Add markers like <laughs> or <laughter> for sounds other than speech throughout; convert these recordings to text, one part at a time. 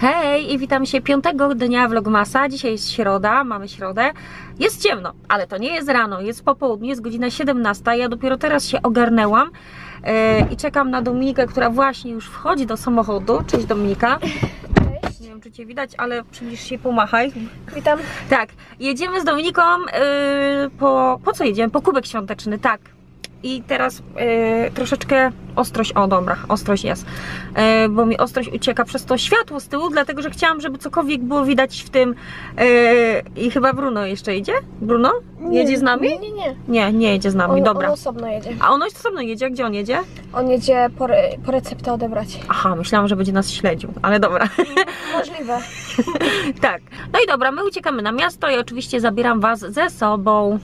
Hej i witam się piątego dnia vlogmasa. Dzisiaj jest środa, mamy środę. Jest ciemno, ale to nie jest rano, jest po południu, jest godzina 17. Ja dopiero teraz się ogarnęłam e, i czekam na Dominikę, która właśnie już wchodzi do samochodu. Cześć Dominika. Nie wiem czy Cię widać, ale przybliż się, pomachaj. Witam. Tak, jedziemy z Dominiką yy, po, po co jedziemy? Po kubek świąteczny, tak. I teraz yy, troszeczkę ostrość, o dobra, ostrość jest, yy, bo mi ostrość ucieka przez to światło z tyłu, dlatego że chciałam, żeby cokolwiek było widać w tym yy, i chyba Bruno jeszcze idzie? Bruno? Jedzie z nami? Nie, nie, nie. Nie, nie jedzie z nami, On, dobra. on osobno jedzie. A ono osobno jedzie, gdzie on jedzie? On jedzie po, re, po receptę odebrać. Aha, myślałam, że będzie nas śledził, ale dobra. Możliwe. <laughs> Tak. No i dobra, my uciekamy na miasto i oczywiście zabieram Was ze sobą.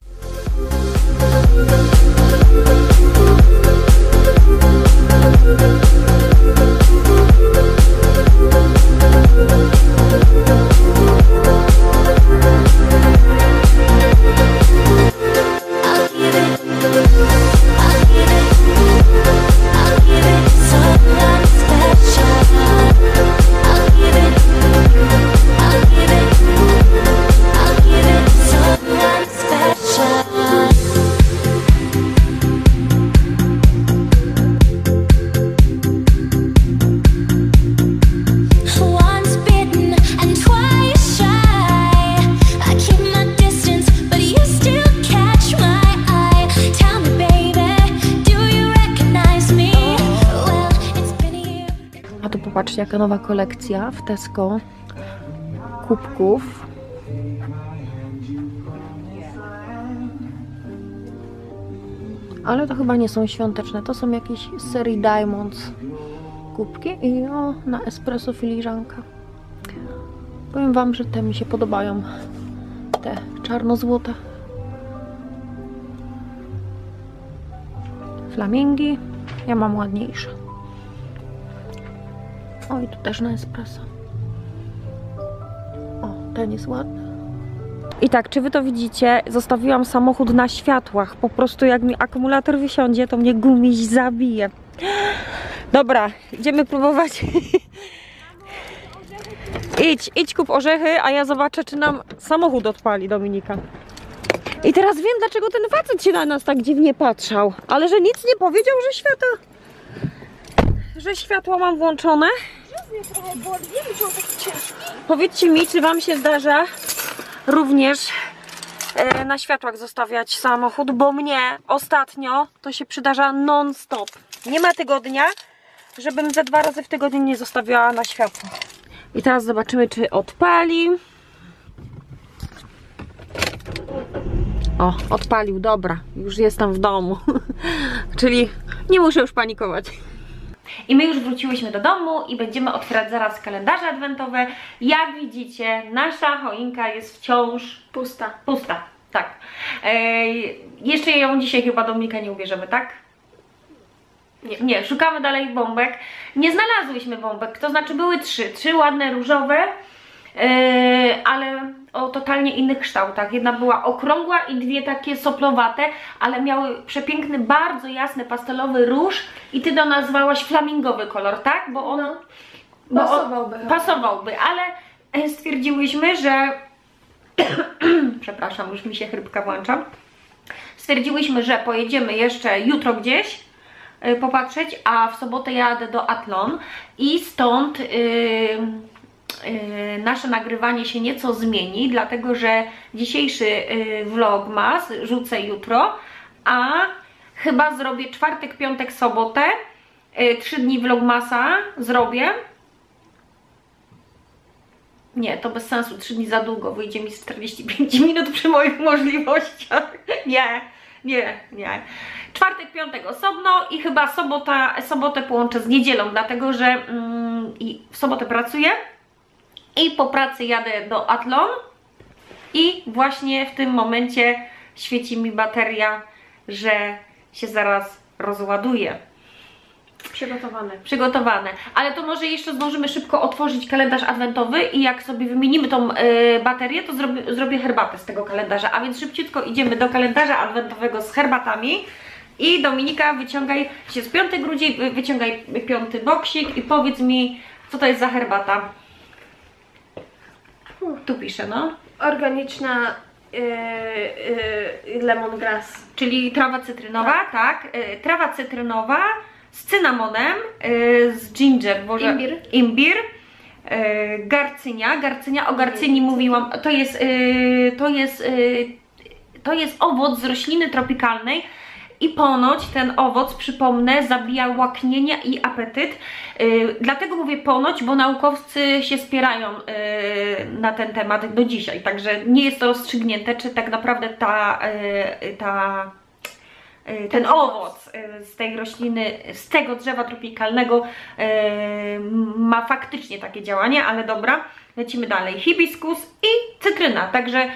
Jaka nowa kolekcja w Tesco kubków. Ale to chyba nie są świąteczne, to są jakieś serii Diamonds kubki i o, na espresso filiżanka. Powiem Wam, że te mi się podobają. Te czarno-złote. Flamingi. Ja mam ładniejsze. O, i tu też na espresso. O, ten jest ładny. I tak, czy wy to widzicie? Zostawiłam samochód na światłach. Po prostu jak mi akumulator wysiądzie, to mnie gumiś zabije. Dobra, idziemy próbować. <laughs> idź, idź kup orzechy, a ja zobaczę, czy nam samochód odpali, Dominika. I teraz wiem, dlaczego ten facet się na nas tak dziwnie patrzał. Ale że nic nie powiedział, że światła... Że światła mam włączone. trochę boli, wiem, że on taki ciężki. Powiedzcie mi, czy Wam się zdarza również e, na światłach zostawiać samochód, bo mnie ostatnio to się przydarza non-stop. Nie ma tygodnia, żebym ze dwa razy w tygodniu nie zostawiała na światło. I teraz zobaczymy, czy odpali. O, odpalił, dobra, już jestem w domu. <laughs> Czyli nie muszę już panikować. I my już wróciłyśmy do domu i będziemy otwierać zaraz kalendarze adwentowe. Jak widzicie, nasza choinka jest wciąż Pusta. pusta. Tak. Ej, jeszcze ją dzisiaj chyba Dominika nie ubierzemy, tak? Nie, nie, szukamy dalej bombek. Nie znalazłyśmy bombek, to znaczy były trzy. Trzy ładne różowe, yy, ale o totalnie innych kształtach. Jedna była okrągła i dwie takie soplowate, ale miały przepiękny, bardzo jasny pastelowy róż i ty to nazwałaś flamingowy kolor, tak? Bo on No. bo on- Pasowałby. Pasowałby, ale e, stwierdziłyśmy, że <coughs> przepraszam, już mi się chrypka włącza. Stwierdziłyśmy, że pojedziemy jeszcze jutro gdzieś y, popatrzeć, a w sobotę jadę do Atlon i stąd y, y, nasze nagrywanie się nieco zmieni, dlatego że dzisiejszy y, vlogmas rzucę jutro, a chyba zrobię czwartek, piątek, sobotę, y, trzy dni vlogmasa zrobię, nie, to bez sensu, 3 dni za długo, wyjdzie mi z 45 minut przy moich możliwościach. <laughs> Nie, nie, nie. Czwartek, piątek osobno i chyba sobota, sobotę połączę z niedzielą, dlatego że mm, i w sobotę pracuję i po pracy jadę do Atlon i właśnie w tym momencie świeci mi bateria, że się zaraz rozładuje. przygotowane. Przygotowane. Ale to może jeszcze zdążymy szybko otworzyć kalendarz adwentowy i jak sobie wymienimy tą y, baterię, to zrobię, zrobię herbatę z tego kalendarza. A więc szybciutko idziemy do kalendarza adwentowego z herbatami. I Dominika, wyciągaj się z 5 grudzień, wy- wyciągaj piąty boksik i powiedz mi, co to jest za herbata. Tu pisze, no. Organiczna yy, yy, lemongrass. Czyli trawa cytrynowa, tak. y, trawa cytrynowa z cynamonem, z ginger, boże, Imbir. imbir garcynia, garcynia, o garcyni mówiłam, to jest, to jest, to jest owoc z rośliny tropikalnej i ponoć ten owoc, przypomnę, zabija łaknienia i apetyt. Y, dlatego mówię ponoć, bo naukowcy się spierają y, na ten temat do dzisiaj, także nie jest to rozstrzygnięte, czy tak naprawdę ta, y, ta y, ten owoc y, z tej rośliny, z tego drzewa tropikalnego y, ma faktycznie takie działanie, ale dobra, lecimy dalej. Hibiskus i cytryna, także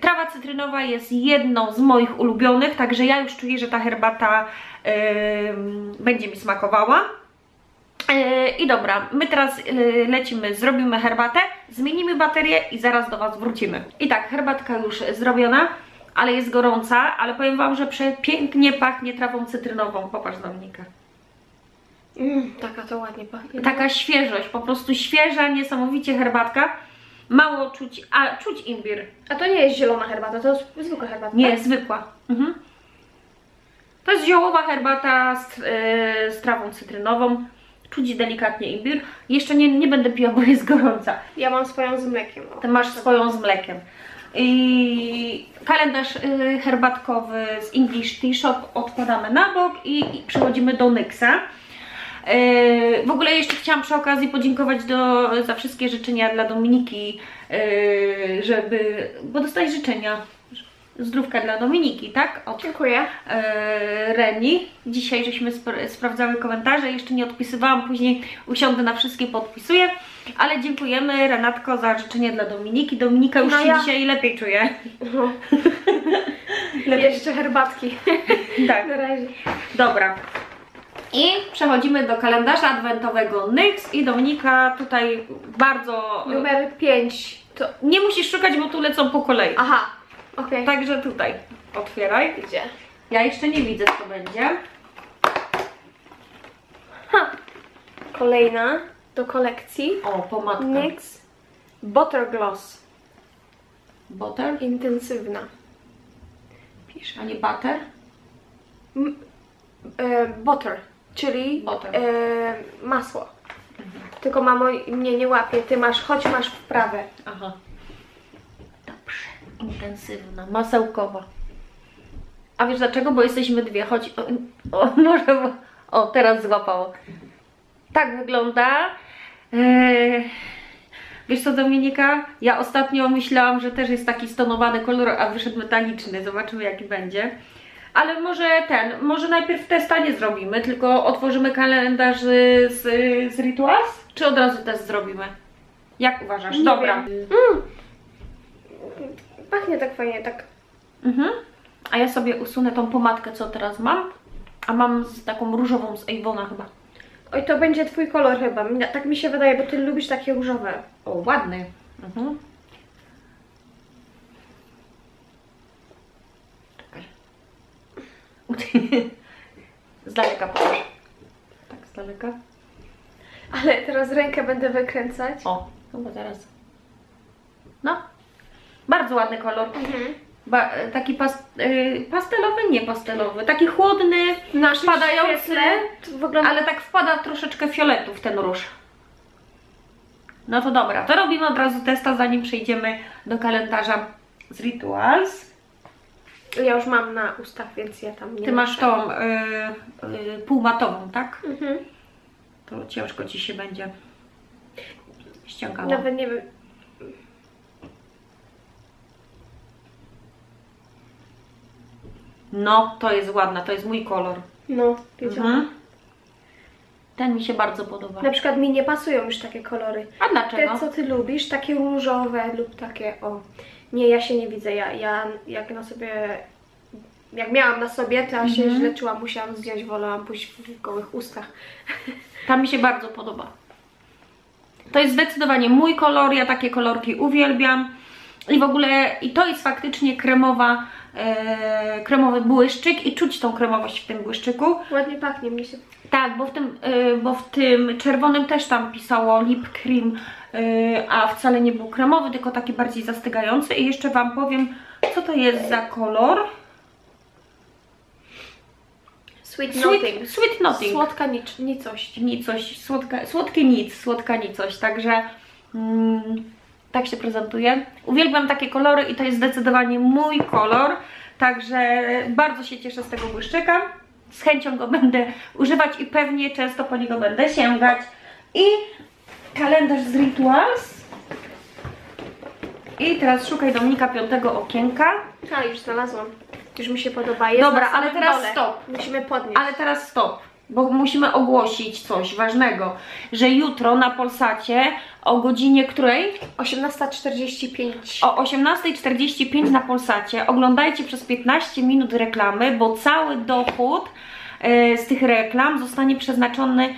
trawa cytrynowa jest jedną z moich ulubionych, także ja już czuję, że ta herbata y, będzie mi smakowała. Yy, I dobra, my teraz lecimy, zrobimy herbatę, zmienimy baterię i zaraz do Was wrócimy. I tak, herbatka już zrobiona, ale jest gorąca, ale powiem Wam, że przepięknie pachnie trawą cytrynową. Popatrz Dominika. Mm, taka to ładnie pachnie. Taka świeżość, po prostu świeża, niesamowicie herbatka. Mało czuć, a czuć imbir. A to nie jest zielona herbata, to jest zwykła herbata. Nie, tak? zwykła. Mhm. To jest ziołowa herbata z, yy, z trawą cytrynową. Czuć delikatnie imbir. Jeszcze nie, nie będę piła, bo jest gorąca. Ja mam swoją z mlekiem. O. Ty masz swoją z mlekiem. I kalendarz y, herbatkowy z English Tea Shop odkładamy na bok i, i przechodzimy do Nyxa. Y, w ogóle jeszcze chciałam przy okazji podziękować do, za wszystkie życzenia dla Dominiki, y, żeby, bo dostać życzenia. Zdrówka dla Dominiki, tak? Od Dziękuję. e, Reni. Dzisiaj żeśmy spra- sprawdzały komentarze, jeszcze nie odpisywałam, później usiądę na wszystkie, podpisuję. Ale dziękujemy Renatko za życzenie dla Dominiki. Dominika już No się ja- dzisiaj lepiej czuje. No. <laughs> Jeszcze herbatki. Tak. Na razie. Dobra. I przechodzimy do kalendarza adwentowego NYX i Dominika tutaj bardzo... Numer 5. To... Nie musisz szukać, bo tu lecą po kolei. Aha. Okej. Także tutaj otwieraj. Gdzie? Ja jeszcze nie widzę, co będzie. Ha. Kolejna do kolekcji. O, pomadka. NYX Butter Gloss. Butter? Intensywna. Pisze. A nie butter? E, butter, czyli. E, masło. Tylko mamo mnie nie łapie, ty masz, choć masz wprawę. Aha. Dobrze. Intensywna, masełkowa. A wiesz dlaczego? Bo jesteśmy dwie. Chodź. O, o <laughs> może. O, teraz złapało. Tak wygląda. Eee, wiesz co, Dominika? Ja ostatnio myślałam, że też jest taki stonowany kolor, a wyszedł metaliczny. Zobaczymy, jaki będzie. Ale może ten, może najpierw testa nie zrobimy, tylko otworzymy kalendarz z, z, z Rituals? Czy od razu test zrobimy? Jak uważasz? Nie Dobra. wiem. Pachnie tak fajnie, tak. Mhm. A ja sobie usunę tą pomadkę, co teraz mam. A mam z taką różową z Avona chyba. Oj, to będzie twój kolor chyba. Tak mi się wydaje, bo ty lubisz takie różowe. O, ładny. Mhm. <laughs> z daleka pokaż. Tak, z daleka. Ale teraz rękę będę wykręcać. O, chyba teraz. No. Bardzo ładny kolor. Ba, taki pas, y, pastelowy, nie pastelowy. Taki chłodny, to wygląda... ale tak wpada troszeczkę fioletu w ten róż. No to dobra, to robimy od razu testa, zanim przejdziemy do kalendarza z Rituals. Ja już mam na ustach, więc ja tam nie Ty masz tą y, y, półmatową, tak? Mhm. To ciężko Ci się będzie ściągało. Nawet nie wiem. No, to jest ładna, to jest mój kolor. No, wiedziałam. Mhm. Ten mi się bardzo podoba. Na przykład mi nie pasują już takie kolory. A dlaczego? Te, co ty lubisz, takie różowe lub takie, o. Nie, ja się nie widzę. Ja, ja jak na sobie jak miałam na sobie, to ja się Mhm. źle czułam, musiałam zdjąć, wolałam pójść w gołych ustach. <laughs> Ta mi się bardzo podoba. To jest zdecydowanie mój kolor, ja takie kolorki uwielbiam. I w ogóle, i to jest faktycznie kremowa, e, kremowy błyszczyk i czuć tą kremowość w tym błyszczyku. Ładnie pachnie mi się. Tak, bo w tym, y, bo w tym czerwonym też tam pisało lip cream, y, a wcale nie był kremowy, tylko taki bardziej zastygający. I jeszcze Wam powiem, co to jest za kolor. Sweet nothing. Sweet, sweet nothing. Słodka nic, nicość. Nicość, słodka, słodkie nic, słodka nicość, także mm, tak się prezentuje. Uwielbiam takie kolory i to jest zdecydowanie mój kolor, także bardzo się cieszę z tego błyszczyka. Z chęcią go <laughs> będę używać i pewnie często po niego będę sięgać. I kalendarz z Rituals. I teraz szukaj Dominika piątego okienka. A, już znalazłam. Już mi się podoba. Jest Dobra, ale teraz dole. stop. Musimy podnieść. Ale teraz stop, bo musimy ogłosić coś ważnego, że jutro na Polsacie o godzinie której? 18.45. O 18.45 na Polsacie oglądajcie przez 15 minut reklamy, bo cały dochód e, z tych reklam zostanie przeznaczony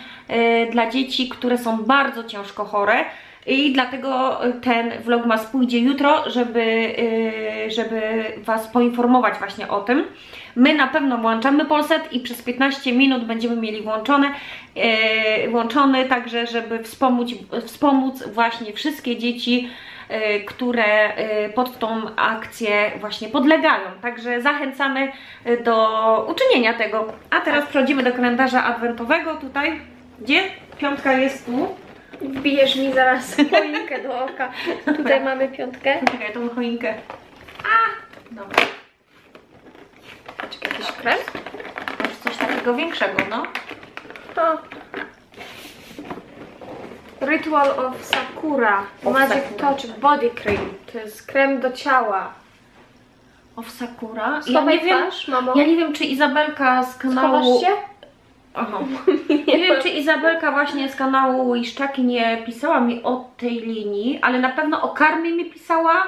dla dzieci, które są bardzo ciężko chore. I dlatego ten vlogmas pójdzie jutro, żeby, e, żeby Was poinformować właśnie o tym. My na pewno włączamy Polsat i przez 15 minut będziemy mieli włączony, e, włączony także, żeby wspomóc, wspomóc właśnie wszystkie dzieci, e, które e, pod tą akcję właśnie podlegają. Także zachęcamy e, do uczynienia tego. A teraz przechodzimy do kalendarza adwentowego tutaj. Gdzie? Piątka jest tu. Wbijesz mi zaraz choinkę do oka. Tutaj mamy piątkę. Czekaj, tą choinkę. A! Dobra. Czekaj, jakiś krem? Masz coś takiego większego, no. O. Ritual of Sakura. Of Magic Sakura. Touch Body Cream. To jest krem do ciała. Of Sakura. Ja nie wiem, twarz, mamo. ja nie wiem, czy Izabelka z kanału... Schowasz się? Aha. <laughs> Nie wiem, czy Izabelka właśnie z kanału Łyszczaki nie pisała mi o tej linii, ale na pewno o karmie mi pisała,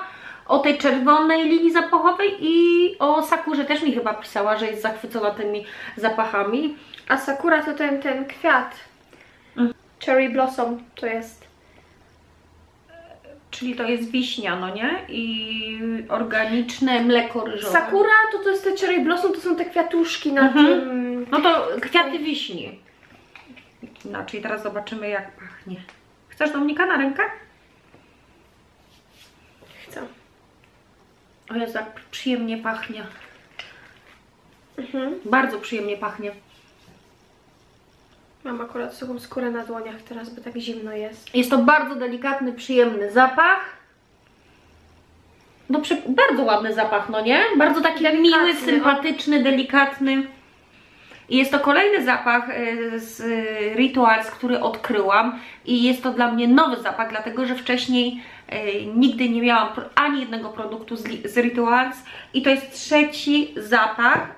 o tej czerwonej linii zapachowej i o Sakurze też mi chyba pisała, że jest zachwycona tymi zapachami. A Sakura to ten, ten kwiat. Mm. Cherry Blossom to jest. Czyli to jest wiśnia, no nie? I organiczne mleko ryżowe. Sakura to to jest te Cherry Blossom, to są te kwiatuszki na Mhm. tym... No to kwiaty wiśni. Inaczej teraz zobaczymy jak pachnie. Chcesz Dominika na rękę? Chcę. O Jezu, jak przyjemnie pachnie. Mhm. Bardzo przyjemnie pachnie. Mam akurat suchą skórę na dłoniach teraz, bo tak zimno jest. Jest to bardzo delikatny, przyjemny zapach. No przy... bardzo ładny zapach, no nie? Bardzo taki Delikatny, miły, no. sympatyczny, delikatny. I jest to kolejny zapach y, z y, Rituals, który odkryłam i jest to dla mnie nowy zapach, dlatego że wcześniej y, nigdy nie miałam ani jednego produktu z, z Rituals i to jest trzeci zapach.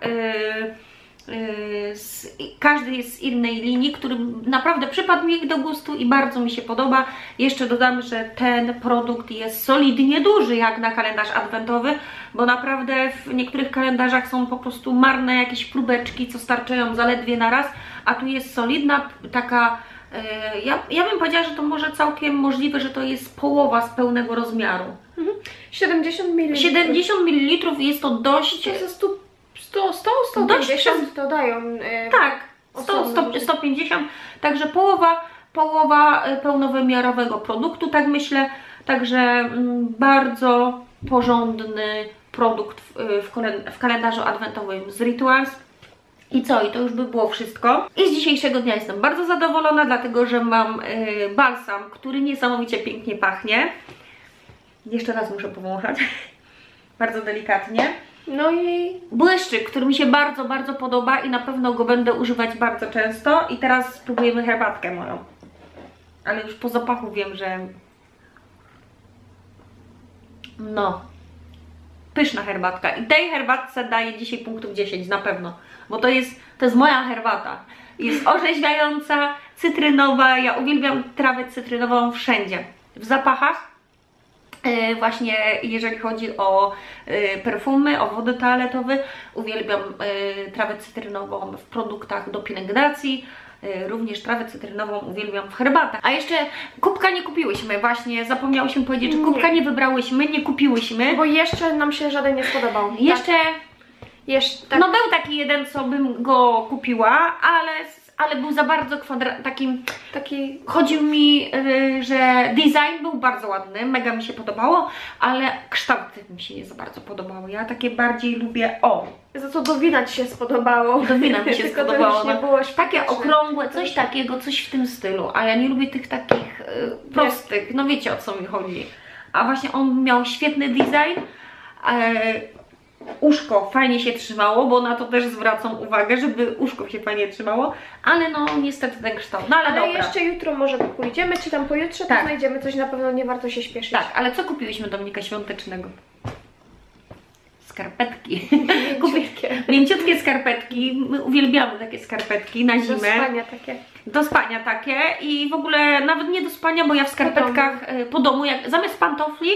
Y, z, każdy jest z innej linii, który naprawdę przypadł mi do gustu i bardzo mi się podoba. Jeszcze dodam, że ten produkt jest solidnie duży jak na kalendarz adwentowy, bo naprawdę w niektórych kalendarzach są po prostu marne jakieś próbeczki, co starczają zaledwie na raz, a tu jest solidna taka. y, Ja, ja bym powiedziała, że to może całkiem możliwe, że to jest połowa z pełnego rozmiaru. 70 ml. 70 ml jest to dość. To 100, 100, 100 Dość 150 to dają. e, Tak, 100, Osobno 100, może. 150, także połowa, połowa e, pełnowymiarowego produktu, tak myślę, także mm, bardzo porządny produkt w, e, w, w kalendarzu adwentowym z Rituals. I co? I to już by było wszystko. I z dzisiejszego dnia jestem bardzo zadowolona, dlatego że mam balsam, który niesamowicie pięknie pachnie. Jeszcze raz muszę powąchać. <laughs> bardzo delikatnie No i błyszczyk, który mi się bardzo, bardzo podoba i na pewno go będę używać bardzo często. I teraz spróbujemy herbatkę moją. Ale już po zapachu wiem, że... No. Pyszna herbatka. I tej herbatce daję dzisiaj punktów 10 na pewno. Bo to jest, to jest moja herbata. Jest orzeźwiająca, cytrynowa. Ja uwielbiam trawę cytrynową wszędzie. W zapachach Właśnie jeżeli chodzi o e, perfumy, o wody toaletowe, uwielbiam e, trawę cytrynową w produktach do pielęgnacji. E, Również trawę cytrynową uwielbiam w herbatach. A jeszcze kubka nie kupiłyśmy, właśnie zapomniałyśmy powiedzieć, że kubka nie wybrałyśmy, nie kupiłyśmy. Bo jeszcze nam się żaden nie spodobał. Jeszcze, Jeszcze tak. no był taki jeden, co bym go kupiła, ale, ale był za bardzo kwadrat, takim taki Chodził mi, y, że design był bardzo ładny, mega mi się podobało, ale kształty mi się nie za bardzo podobały. Ja takie bardziej lubię, o, za co do wina ci się spodobało. do wina mi się <laughs> Tylko to spodobało. no. było takie okrągłe, coś takiego, coś w tym stylu, a ja nie lubię tych takich y, prostych, no wiecie o co mi chodzi. A właśnie on miał świetny design, e, uszko fajnie się trzymało, bo na to też zwracam uwagę, żeby uszko się fajnie trzymało, ale no niestety ten kształt, no ale, Ale dobra. jeszcze jutro może pójdziemy, czy tam pojutrze, Tak. to znajdziemy coś, na pewno nie warto się śpieszyć. Tak, ale co kupiłyśmy Dominika świątecznego? Skarpetki. <laughs> Mięciutkie. Mięciutkie skarpetki. My uwielbiamy takie skarpetki na Do zimę. spania takie. Do spania takie i w ogóle nawet nie do spania, bo ja w skarpetkach e, po domu, jak zamiast pantofli,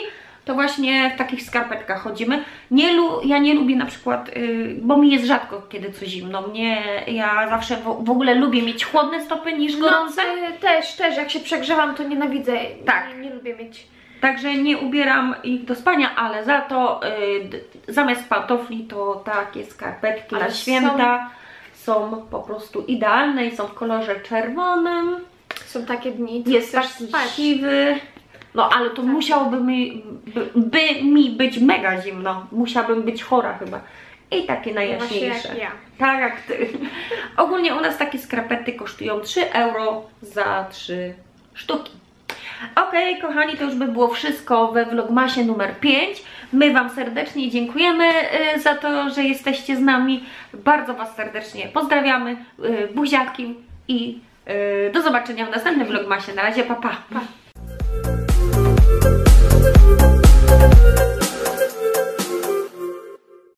to właśnie w takich skarpetkach chodzimy. Nie lu, ja nie lubię na przykład, y, bo mi jest rzadko kiedy co zimno. Mnie, ja zawsze w, w ogóle lubię mieć chłodne stopy niż gorące. No, też, też, jak się przegrzewam, to nienawidzę. Tak. Nie, nie lubię mieć. Także nie ubieram ich do spania, ale za to y, d- zamiast pantofli to takie skarpetki Ale na święta są... po prostu idealne i są w kolorze czerwonym. Są takie dni, Jest taki spać. siwy. No ale to musiałoby mi, by, by mi być mega zimno. Musiałabym być chora chyba. I takie Właśnie najjaśniejsze. jak ja. Tak jak ty. Ogólnie u nas takie skarpety kosztują 3 euro za 3 sztuki. Okej, kochani, to już by było wszystko we vlogmasie numer 5. My Wam serdecznie dziękujemy y, za to, że jesteście z nami. Bardzo Was serdecznie pozdrawiamy. Y, buziaki i y, do zobaczenia w następnym vlogmasie. Na razie, pa pa. Pa.